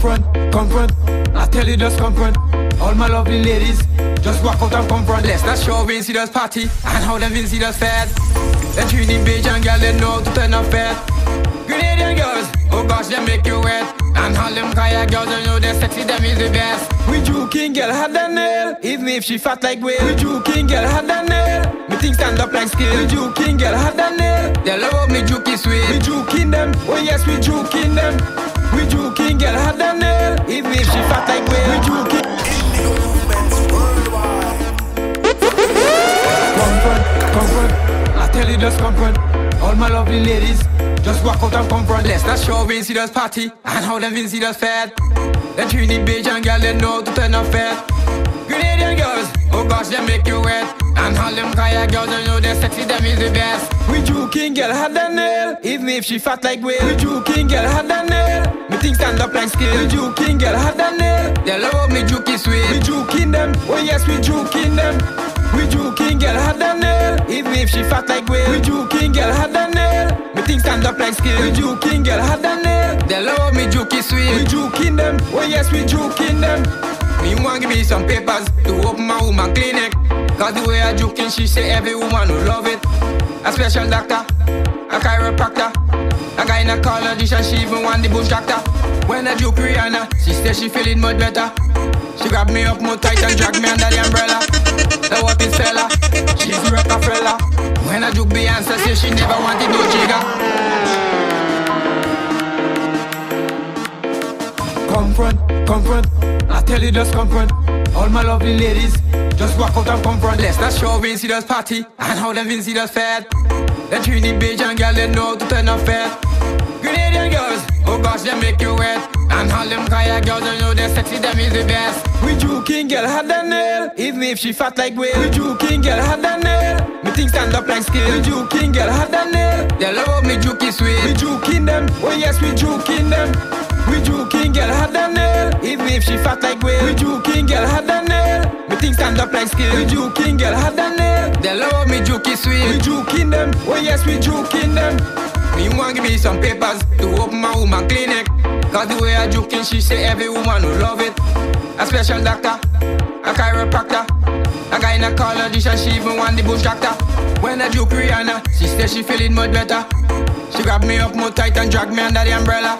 Confront, confront. I tell you just confront. All my lovely ladies, just walk out and confront. Let's not show Vincy does party and how them Vincy does fed. The Trini Bajan girl they know to turn up fed. Grenadian girls, oh gosh, they make you wet. And all them kaya girls, you know they're sexy, them is the best. We Jew King girl had a nail, even if she fat like whale. We Jew King girl had a nail, me think stand up like scale. We Jew King girl had a nail, they love me Juki sweet. We Jew King them, oh yes, we Jew King them. We Jew King girl had a nail, even if she fat like whale. We Jew King. In the movements worldwide Comfort, comfort, I tell you just comfort. All my lovely ladies, just walk out and confront. Let's not show Vincy does party and how them Vincy does fed. The Trini Bajan girl they know to turn up fed. Grenadian girls, oh gosh, they make you wet. All them kaya girls, you know they're sexy, them is the best. We Jew King girl had a nail, even if she fat like whale. We Jew King girl had a nail, me think stand up like scale. We Jew King girl had a nail, they love me Juki sweet. We Jew King them, oh yes, we Jew King them. We Jew King girl had a nail, even if she fat like whale. We Jew King girl had a nail, me think stand up like scale. We Jew King girl had a nail, they love me Juki sweet. We Jew King them, oh yes, we Jew King them. Me want give me some papers to open my woman clinic. Cause the way I joking, she say every woman will love it. A special doctor, a chiropractor, a gynecologist, and she even want the bush doctor. When I joke Rihanna, she say she feeling much better. She grab me up more tight and drag me under the umbrella. The what is fella, she's Rockefeller. When I joke Beyonce, say she never wanted no jigger. Confront, confront, I tell you just confront. All my lovely ladies, just walk out and confront. Let's not show Vincy does party and how them Vincy does fed. The Trini Bajan girl they know to turn up fed. Grenadian girls, oh gosh, they make you wet. And all them kaya girls, you know they're sexy, them is the best. We Jew King girl had a nail, even if she fat like whale. We Jew King girl had a nail, me think stand up like scale. We Jew King girl had a nail, they love me Juki sweet. We Jew King them, oh yes, we Jew King them. We Jew King girl had a nail, even if she fat like whale. We Jew King girl had a nail, think stand up like scale. We Jew King girl had a nail, they love me Juki sweet. We Jew King them, oh yes, we Jew King them. Me want give me some papers to open my woman clinic. Cause the way I joking, she say every woman will love it. A special doctor, a chiropractor, a gynecologist, and she even want the bush doctor. When I joke Rihanna, she say she feeling much better. She grab me up more tight and drag me under the umbrella.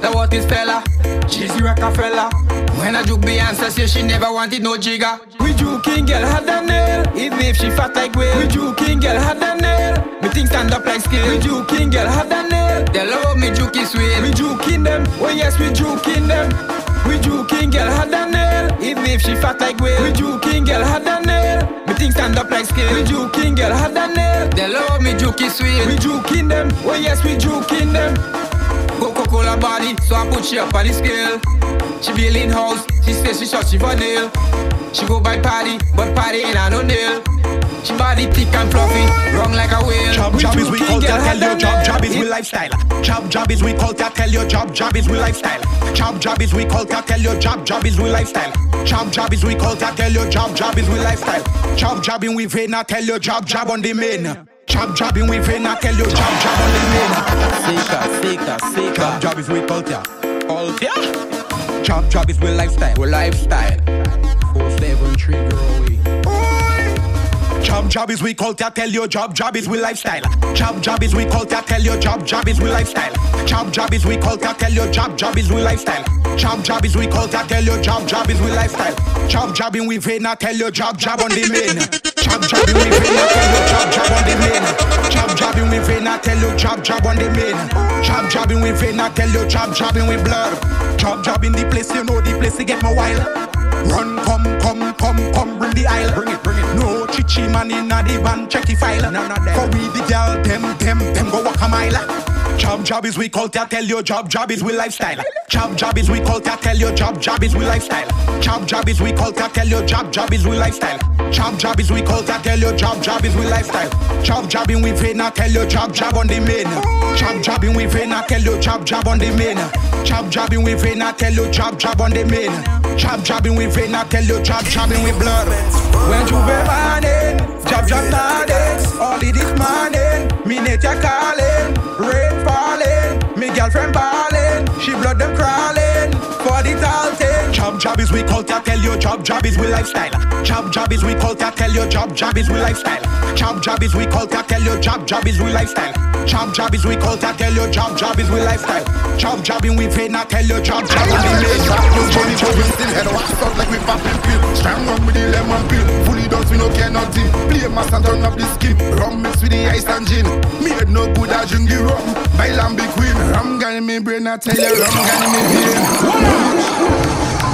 The what is fella, she's Rockefeller. When I joke Beyonce, say she never wanted no jigger. We Jew King girl had a nail, even if she fat like whale. We Jew King girl had a nail, me think stand up like scale. We Jew King girl had a nail, they love me Juki sweet. We Jew King them, oh yes we Jew King them. We Jew King girl had a nail, even if she fat like whale. We Jew King girl had a nail, me think stand up like scale. We Jew King girl had a nail, they love me Juki sweet. We Jew King them, oh yes we Jew King them. Coca-Cola body, so I put she up on the scale. She be in house, she say she shot she for nail. She go by party, but party ain't no nail. She body thick and fluffy, wrong like a whale. Jab, jab is we King culture, tell your jab, jab is we lifestyle. Jab, jab is we culture, tell your jab, jab is we lifestyle. Jab, jab is we culture, tell your jab, jab is we lifestyle. Jab, jab is we culture, tell your jab, jab is we lifestyle. Jab, jab in we vein, I tell your jab, jab on the main. Jab, jab in we vein, I tell your jab, jab on the main. Sika, sika, sika. Jab, jab is we culture, culture. Jab, jab is we lifestyle, we lifestyle. Four seven three girl we. Jab, jab is we culture, tell your jab, jab is we lifestyle. Jab, jab is we culture, tell your jab, jab is we lifestyle. Jab, jab is we culture, tell your jab, jab is we lifestyle. Jab, jab is we culture, tell your jab, jab is we lifestyle. Jab, jab in we vein, I tell your jab, jab on the main. Jab in we vein, I tell your jab, jab on the main. Jab in we vein, I tell your jab, jab on the main. Jab in we vein, I tell your jab, jab in we blood. Jab, jab in the place, you know the place to get my wild. Run, come, come, come, come, bring the aisle. Bring it, bring it. No chichi man in a the van, check the file. No, not them. For we the girl, them, them, them go walk a mile. Jab, jab is we culture, tell your jab, jab is we lifestyle. Jab, jab is we culture, tell your jab, jab is we lifestyle. Jab, jab is we culture, tell your jab, jab is we lifestyle. Jab, jab is we culture, tell your jab, jab is we lifestyle. Jab, jab in we vein, tell your jab, jab on the main. Jab, jab in we vein, tell your jab, jab on the main. Jab, jab in we vein, tell your jab, jab on the main. Jab, jab in we vein, tell your jab, jab in we blood. When you be morning, jab, jab starting, all it this morning, me nature calling, rain me girlfriend balling, she blood them crawling, for the tall thing. Jab jab is we culture, tell your jab jab is we lifestyle. Jab jab is we culture, tell your jab jab is we lifestyle. Jab jab is we culture, tell your jab jab is we lifestyle. Jab jab is we culture, tell your jab jab is we lifestyle. Jab jobbing we pay, not tell your jab jab is we lifestyle. Johnny job we still head wax out like we popping pill. Strong rum with the lemon pill. Fully done, we no care nothing. Play mass and turn up the skin. Rum mix with the ice and gin. Me head no good, I drink the rum. By Lambi Queen. Rum in me brain, I tell you rum in me vein.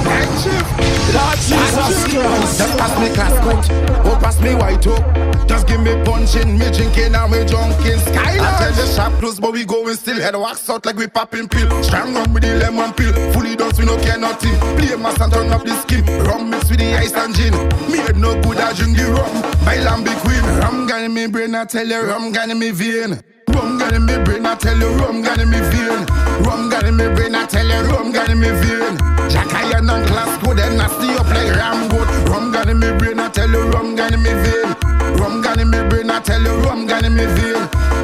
Night shift. Lord Jesus Christ. Just pass me class coat, oh pass me white up. Just give me punching, me drinking and me junking. Skyline. I tell the shop close, but we going still. Head wax out like we popping pill. Strong rum with the lemon pill. Fully done, we no care nothing. Play mass and turn up the skin. Rum mix with the ice and gin. Me head no good, I drink the rum. By Lambi Queen. Rum gun in me brain, I tell you rum gun in me vein. Rum gun in me brain, I tell you rum gun in me vein. Rum gun in me brain, I tell you rum gun in me vein. Jack iron and class good and nasty up like ram goat. Rum gun in me brain, I tell you rum gun in me vein. Rum gun in me brain, I tell you rum gun in me vein.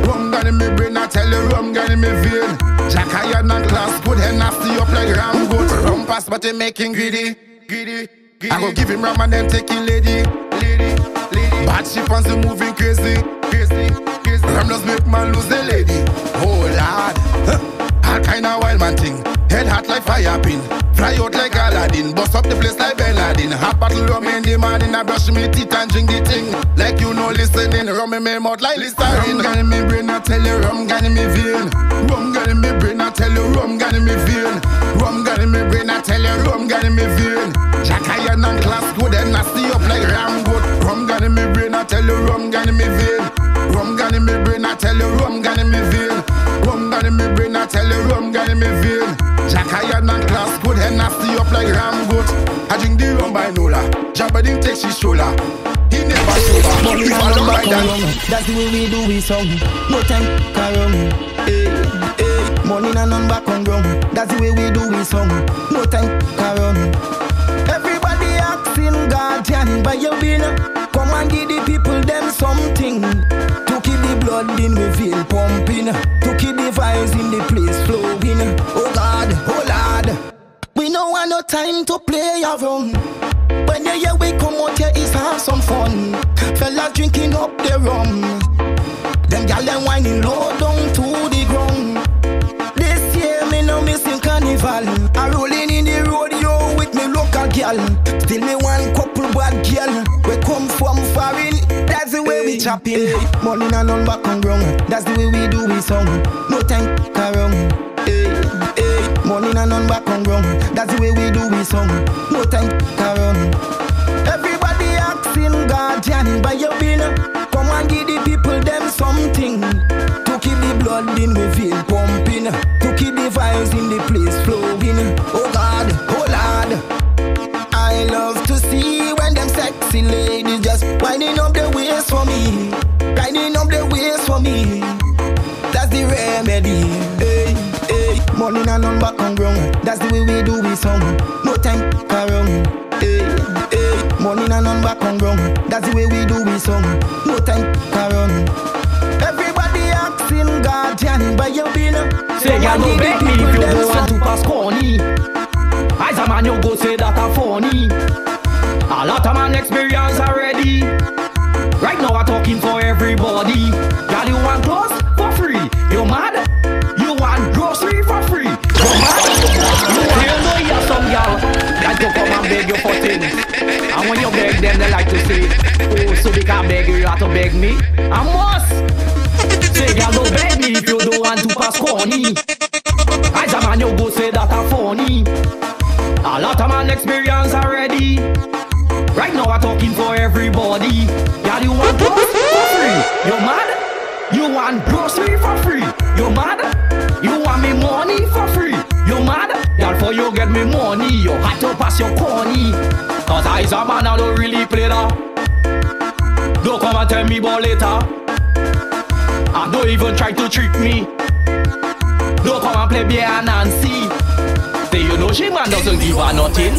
Rum gun in me brain, I tell you rum gun in me vein. Jack iron and class good and nasty up like ram goat. Rum pass but they making greedy, greedy, greedy. I go give him rum and then take him lady, lady, lady. Bad ship and the moving crazy, crazy, crazy. Rum just make man lose the lady. Oh lord, huh. All kind of wild man thing. Head hot like fire pin. Fly out like Aladdin, bust up the place like Bin Laden. Hot bottle rum in the morning, I brush me teeth and drink the thing. Like you know, listening, rum in me mouth like Listerine. Rum gun in me brain, I tell you, rum gun in me vein. Rum gun in me brain, I tell you, rum gun in me vein. Rum gun in me brain, I tell you, rum gun in me vein. Jack iron and class good and nasty up like ram goat. Rum gun in me brain, I tell you, rum gun in me vein. Rum gun in me brain, I tell you, rum gun in me vein. Tell you, rum in me vein. Jack iron and class good and nasty up like ram goat. I drink the rum by Nola. Jabba didn't take his shoulder. He never sober. Money I don't that. That's the way we do we song. No time carry Hey, eh, eh, hey. Money na number come wrong. That's the way we do we song. No time carry Everybody asking guardian by your bin. Come and give the people them something. To keep the blood in we feel pumping. To keep the vibes in the place no time to play around. When you hear we come out here, is have some fun. Fellas drinking up the rum. Them gal them whining low down to the ground. This year me no missing carnival. I rolling in the rodeo with me local gal. Still me one couple bad gal. We come from foreign. That's the way we chopping. Money na none back on ground. That's the way we do we song. No time carry Hey. Money na none back on ground. That's the way we do we song. No time carry Everybody asking guardian by your bin. Come and give the people them something. To keep the blood in we feel pumping. To keep the vibes in the place flowing. Oh God, oh Lord. I love to see when them sexy ladies just winding up their Money na none back on ground. That's the way we do we song. Uh, no time carry Hey, hey. Money na none back on ground. That's the way we do we song. Uh, no time carry Everybody asking guardian by your bin. Say, girl, no beg me if you don't want to pass corny. As a man, you go say that a funny. A lot of man experience already. Right now, I'm talking for everybody. And when you beg them, they like to say, Oh, so they can't beg you, you have to beg me. I must. Say, girl, don't beg me if you don't want to pass corny. As a man, you go say that a funny. A lot of man experience already. Right now, I'm talking for everybody. Girl, you want clothes for free? You mad? You want grocery for free? You mad? You want me money for free? You mad? Girl, for you get me money, you had to pass your corny. Cause I a man, I don't really play that. Don't come and tell me about later. I don't even try to trick me. Don't come and play beer and Nancy. Say you know she man doesn't give her nothing.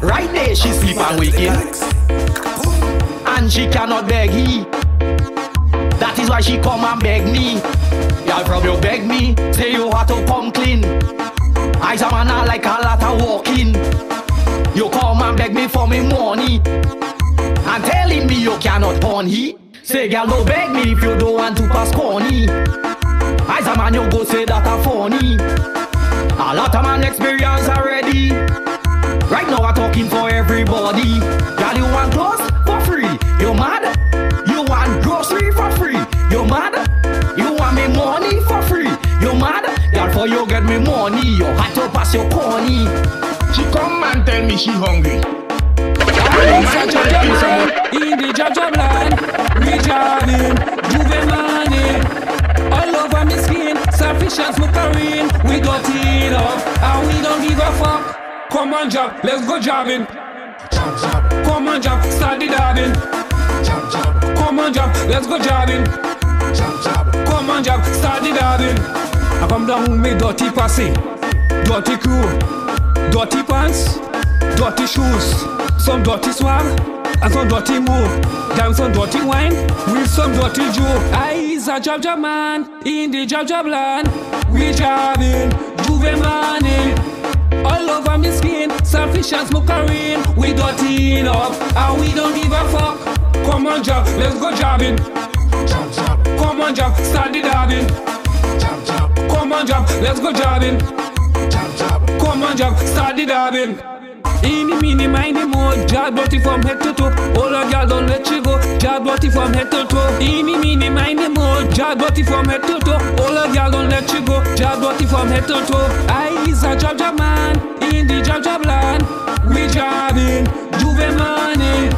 Right there she sleep and waking. And she cannot beg he. That is why she come and beg me. Y'all from you beg me, say you have to come clean. I's a man I like a lot of walking. You come and beg me for me money. And telling me you cannot pawn he. Say girl don't beg me if you don't want to pass corny. I's a man you go say that a funny. A lot of man experience already. Right now I'm talking for everybody. Girl you want clothes for free? You mad? You want grocery for free? You mad? You want me money for free? You mad? Girl for you get me money, you had to pass your corny. Me she hungry. In the jab land, we jabbing, jouvert money. All over me skin, sufficient smokerine. We got it up, and we don't give a fuck. Come on, jab, let's go jabbing. Come on, jab, start the dabbing. Come on, jab, let's go jabbing. Come on, jab, start the dabbing. I come down me dirty passy, dirty crew, dirty pants, dirty shoes, some dirty swag, and some dirty move. Down some dirty wine with some dirty joke. I is a jab jab man in the jab jab land. We jabbing, jouvert money. All over me skin, sufficient smokerine. We dirty up, and we don't give a fuck. Come on, jab, let's go jabbing. Come on, jab, start the dabbing. Come on, jab, let's go jabbing. Come on, jab, start the dabbing. The mini mindy mode, jab dirty from head to toe. All a girl don't let you go, jab dirty from head to toe. The mini mindy mode, jab dirty from head to toe. All a girl don't let you go, jab dirty from head to toe. I is a jab jab man in the jab jab land. We jabbing, jouvert money.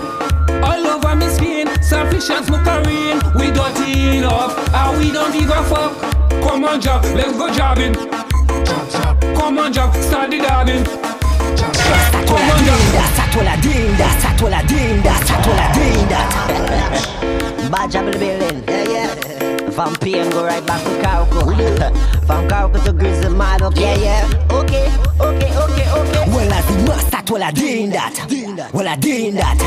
All over me skin, sufficient smokerine. We dirty it enough, and we don't give a fuck. Come on, jab, let's go jabbing. Come on, jab, start the dabbing. Come on, jab. Satola dinda, satola dinda, satola dinda. Bad jab in the building. Yeah, go right back to Karoko. From Karoko to Grizzly Mad up. Yeah, yeah. Okay, okay, okay, okay. Well, I the must well I did that. Well, I did that.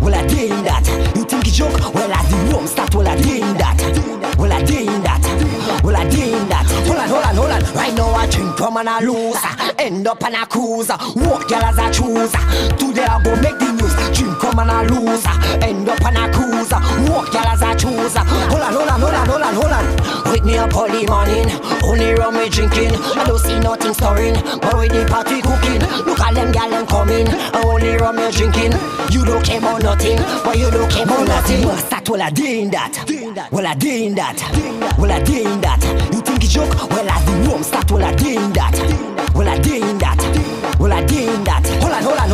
Well, I did that. You think it's joke? Well, I the rum start. Well, I did that. Well, I did that. Well, I did that. Hold on, hold on, hold on. Right now I drink rum and I lose. End up on a cruiser. Walk girl as a chooser. Today I go make the news. Rum and I lose. End up on a cruiser. Walk girl as a chooser. Hold on, hold on, hold on, hold on, hold on. Wake me up early morning. Only rum me drinking. I don't see nothing stirring. But with the party cooking. Look at them gal them coming. Only rum me drinking. You don't care about nothing. But you don't care about nothing. That well I did that. Well I did that. Well I did that. You think it's joke? Well I the rum start. Well I did that. Well I did that. Well I did that.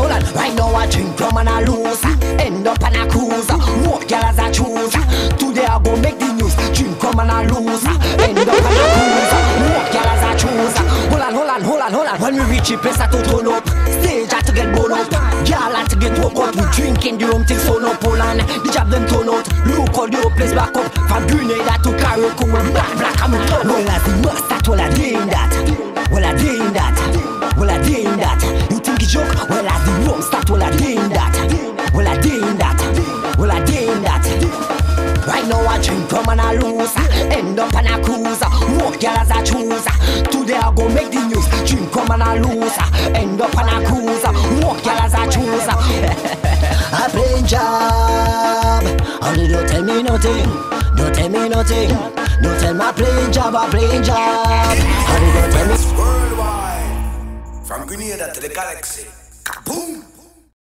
Hold on. Right now I drink rum and I lose. End up on a cruiser. Walk gal as I choose. Today I go make the news. Drink rum and I lose. End up on a cruiser. Walk gal as I choose. Hold on, hold on, hold on, hold on. When we reach the place I to turn up. Stage I to get blown up. Gal I to get woke up. We drinking the rum things sun up. Hold on. The jab them turn out. Look all the whole place back up. From Grenada to Carriacou. Black, black, I'm turn up. Well I the mustard. Well I did that. Well I did that. Well I did that. You think it's joke? Well Right now I drink rum and I lose End up on a cruiser Walk girl as I chooser. Today I go make the news Drink rum and I lose End up on a cruiser Walk girl as I choose. I play jab. Only don't tell me nothing. Don't tell me nothing. Don't tell I play jab I play jab. Only don't tell me. Worldwide, from Grenada to the galaxy. Kaboom!